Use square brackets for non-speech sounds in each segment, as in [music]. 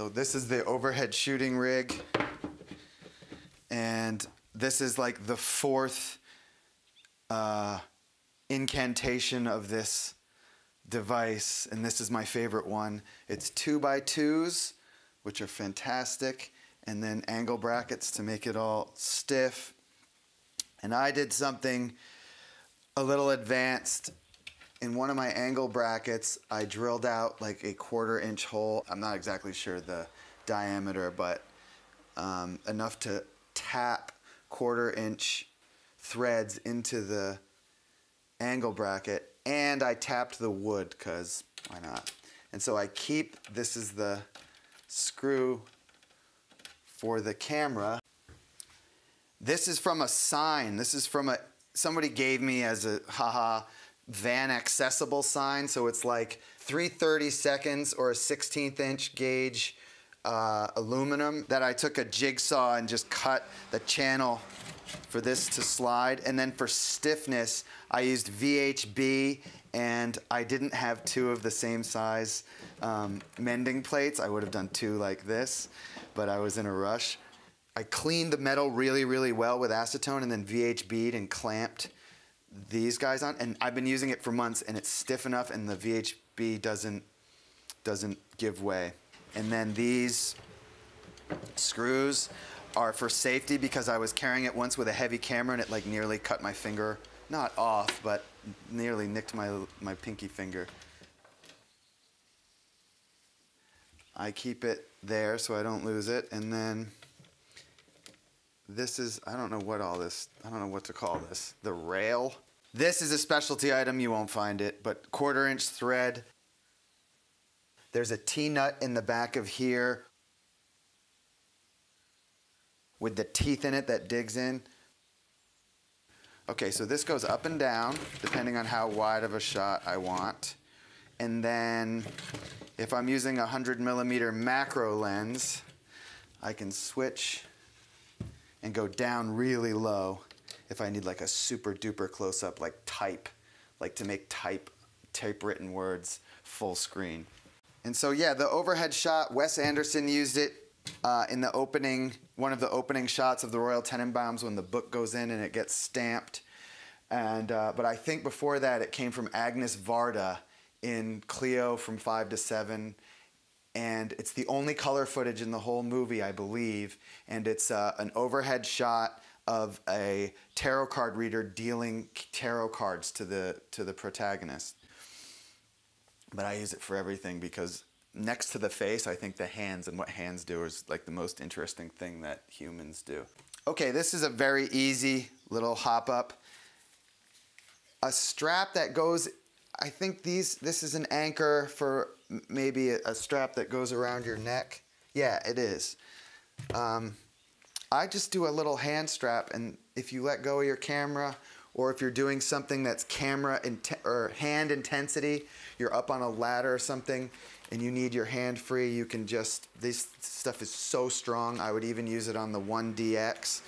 So this is the overhead shooting rig. And this is like the fourth uh, incantation of this device. And this is my favorite one. It's two by twos, which are fantastic. And then angle brackets to make it all stiff. And I did something a little advanced in one of my angle brackets, I drilled out like a quarter inch hole. I'm not exactly sure the diameter, but um, enough to tap quarter inch threads into the angle bracket. And I tapped the wood because why not? And so I keep, this is the screw for the camera. This is from a sign. This is from a, somebody gave me as a haha van accessible sign. So it's like 330 seconds or a 16th inch gauge uh, aluminum that I took a jigsaw and just cut the channel for this to slide. And then for stiffness, I used VHB and I didn't have two of the same size um, mending plates. I would have done two like this, but I was in a rush. I cleaned the metal really, really well with acetone and then VHB'd and clamped these guys on, and I've been using it for months, and it's stiff enough, and the VHB doesn't doesn't give way. And then these screws are for safety because I was carrying it once with a heavy camera, and it like nearly cut my finger, not off, but nearly nicked my my pinky finger. I keep it there so I don't lose it, and then this is, I don't know what all this, I don't know what to call this. The rail. This is a specialty item, you won't find it, but quarter inch thread. There's a T-nut in the back of here with the teeth in it that digs in. Okay, so this goes up and down depending on how wide of a shot I want. And then if I'm using a 100 millimeter macro lens, I can switch and go down really low if I need like a super duper close up, like type, like to make type, typewritten words full screen. And so yeah, the overhead shot, Wes Anderson used it uh, in the opening, one of the opening shots of the Royal Tenenbaums when the book goes in and it gets stamped. And, uh, but I think before that it came from Agnes Varda in Cleo from 5 to 7 and it's the only color footage in the whole movie, I believe. And it's uh, an overhead shot of a tarot card reader dealing tarot cards to the to the protagonist. But I use it for everything because next to the face, I think the hands and what hands do is like the most interesting thing that humans do. Okay, this is a very easy little hop up. A strap that goes, I think these, this is an anchor for maybe a, a, strap that goes around your neck? Yeah, it is. Um, I just do a little hand strap, and if you let go of your camera, or if you're doing something that's camera or hand intensity, you're up on a ladder or something, and you need your hand free, you can just, this stuff is so strong. I would even use it on the 1DX,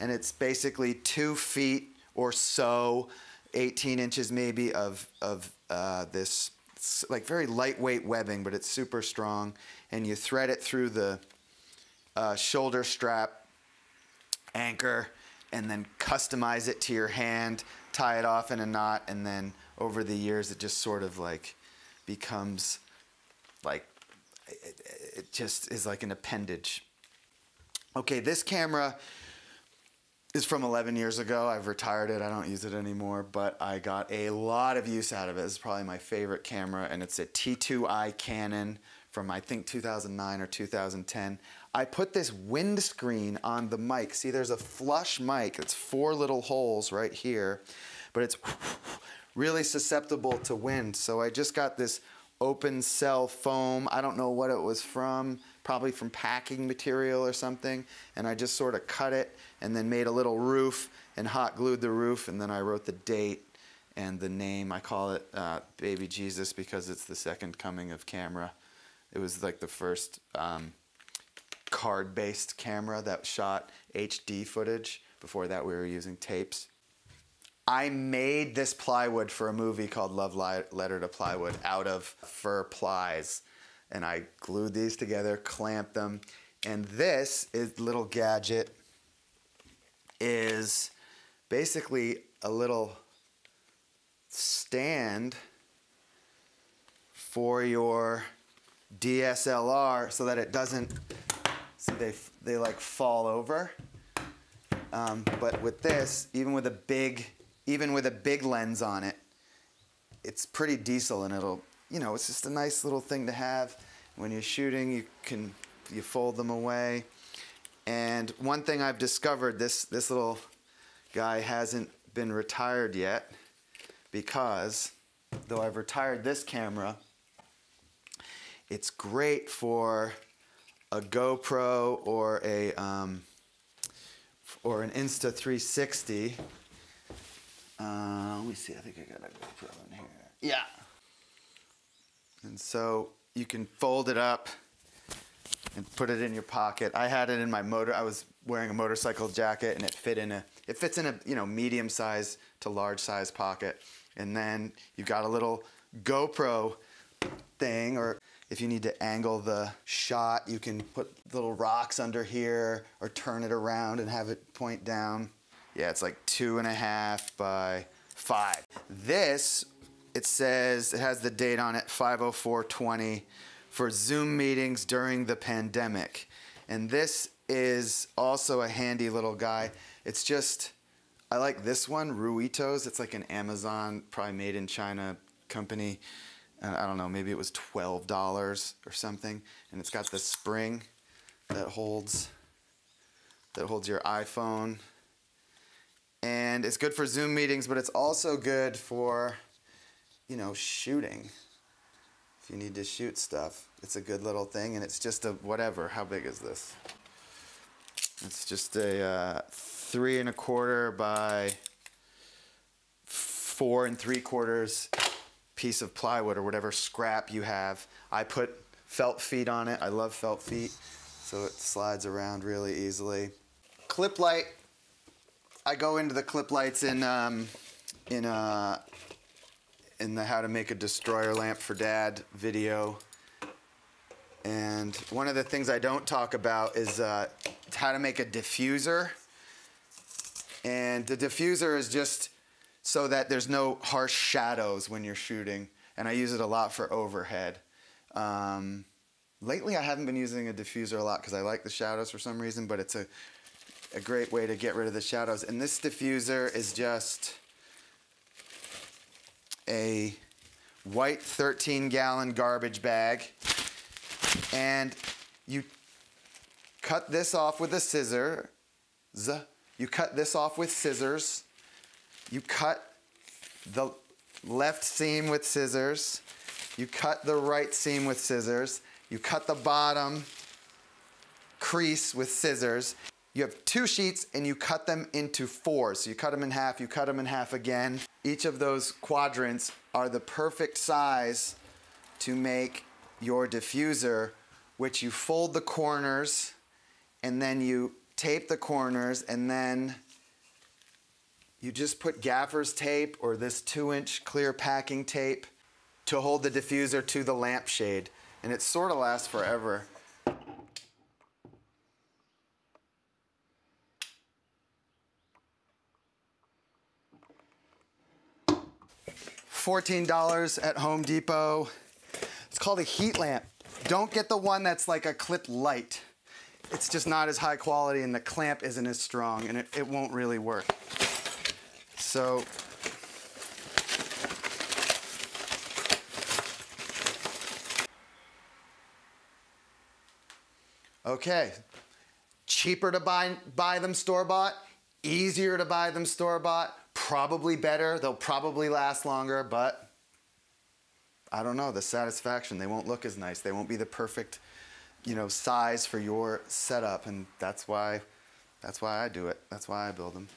and it's basically two feet or so, 18 inches maybe of, of uh, this it's like very lightweight webbing, but it's super strong. And you thread it through the uh, shoulder strap anchor and then customize it to your hand, tie it off in a knot, and then over the years it just sort of like becomes like, it, it just is like an appendage. Okay, this camera is from 11 years ago. I've retired it. I don't use it anymore, but I got a lot of use out of it. It's probably my favorite camera, and it's a T2i Canon from I think 2009 or 2010. I put this windscreen on the mic. See, there's a flush mic. It's four little holes right here, but it's [laughs] really susceptible to wind. So I just got this open cell foam. I don't know what it was from, probably from packing material or something. And I just sort of cut it and then made a little roof and hot glued the roof. And then I wrote the date and the name. I call it uh, Baby Jesus because it's the second coming of camera. It was like the first um, card-based camera that shot HD footage. Before that, we were using tapes. I made this plywood for a movie called Love Letter to Plywood out of fir plies. and I glued these together, clamped them. And this is little gadget is basically a little stand for your DSLR so that it doesn't so they they like fall over. Um, but with this, even with a big even with a big lens on it, it's pretty diesel and it'll you know it's just a nice little thing to have when you're shooting. You can you fold them away. And one thing I've discovered this this little guy hasn't been retired yet because though I've retired this camera, it's great for a GoPro or a um, or an Insta360. Uh, let me see. I think I got a GoPro in here. Yeah. And so you can fold it up and put it in your pocket. I had it in my motor. I was wearing a motorcycle jacket, and it fit in a. It fits in a you know medium size to large size pocket. And then you've got a little GoPro thing, or if you need to angle the shot, you can put little rocks under here or turn it around and have it point down. Yeah, it's like two and a half by five. This, it says, it has the date on it, 50420, for Zoom meetings during the pandemic. And this is also a handy little guy. It's just, I like this one, Ruitos. It's like an Amazon, probably made in China company. I don't know, maybe it was $12 or something. And it's got the spring that holds that holds your iPhone. And it's good for Zoom meetings, but it's also good for, you know, shooting. If you need to shoot stuff, it's a good little thing, and it's just a whatever. How big is this? It's just a uh, three and a quarter by four and three quarters piece of plywood or whatever scrap you have. I put felt feet on it. I love felt feet, so it slides around really easily. Clip light. I go into the clip lights in um, in uh, in the how to make a destroyer lamp for dad video. And one of the things I don't talk about is uh, how to make a diffuser. And the diffuser is just so that there's no harsh shadows when you're shooting. And I use it a lot for overhead. Um, lately, I haven't been using a diffuser a lot because I like the shadows for some reason, but it's a, a great way to get rid of the shadows. And this diffuser is just a white 13 gallon garbage bag. And you cut this off with a scissor. You cut this off with scissors you cut the left seam with scissors. You cut the right seam with scissors. You cut the bottom crease with scissors. You have two sheets and you cut them into four. So you cut them in half, you cut them in half again. Each of those quadrants are the perfect size to make your diffuser, which you fold the corners and then you tape the corners and then you just put gaffer's tape or this two inch clear packing tape to hold the diffuser to the lampshade and it sort of lasts forever. $14 at Home Depot. It's called a heat lamp. Don't get the one that's like a clip light. It's just not as high quality and the clamp isn't as strong and it, it won't really work. So Okay, cheaper to buy, buy them store-bought, easier to buy them store-bought, probably better, they'll probably last longer, but I don't know, the satisfaction, they won't look as nice, they won't be the perfect, you know, size for your setup, and that's why, that's why I do it, that's why I build them.